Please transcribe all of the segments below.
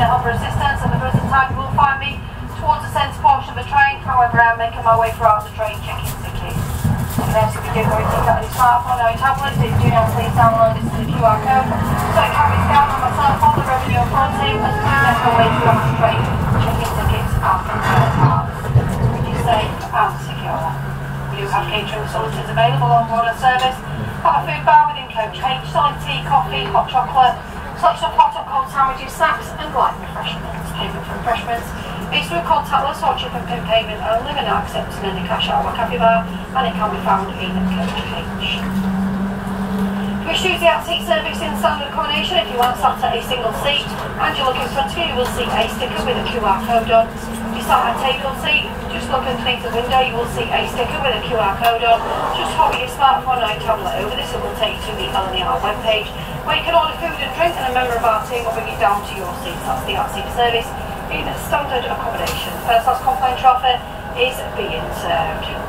help or assistance at the present time you will find me towards the centre portion of the train. However, I'm making my way throughout the train checking tickets. If you can also be doing everything on your smartphone or your tablet. Do do not please download this to the QR code. So it can be scanned on myself on the revenue authority as we make our way throughout the train checking tickets and compare cards. We do safe and secure. We do have catering facilities available on board our service. Have a food bar within coach H, solid tea, coffee, hot chocolate, selection of and sandwiches, snacks and light refreshments. Payment for refreshments is through contactless or chip and pin payment only. We're not accepting any cash out of a cafe bar and it can be found in coach H. We choose the out-seat service in standard accommodation if you want sat at a single seat and you look in front of you, you will see a sticker with a QR code on. If you a table seat, look underneath the window, you will see a sticker with a QR code on. Just hold your smartphone or tablet over this, it will take you to the LNER webpage where you can order food and drink and a member of our team will bring you down to your seats. That's the out-seat service in standard accommodation. First class complimentary offer is being served.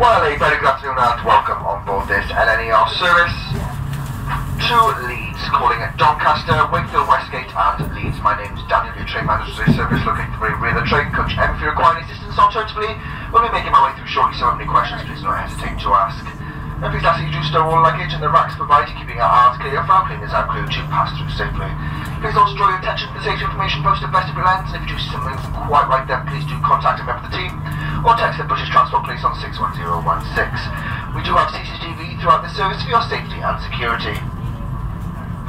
Well, very good afternoon and welcome on board this LNER service to Leeds, calling at Doncaster, Wakefield, Westgate and Leeds. My name's Daniel, your train manager of the service, looking for a rear train coach M if you require any assistance. Alternatively, we'll be making my way through shortly, so if any questions, please don't hesitate to ask. And please ask that you do store all luggage in the racks provided, keeping our arms clear for our cleaners and crew to pass through safely. Please also draw your attention to the safety information posted at vestibule ends, and if you do see something quite right then please do contact a member of the team or text the British Transport Police on 61016. We do have CCTV throughout the service for your safety and security.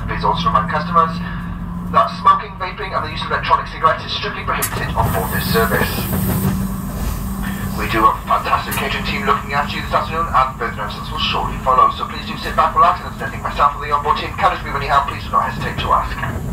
Please also remind customers that smoking, vaping and the use of electronic cigarettes is strictly prohibited on board this service. We do have a fantastic catering team looking after you this afternoon and further announcements will shortly follow, so please do sit back, relax and if anything myself or the onboard team can just be of any help, please do not hesitate to ask.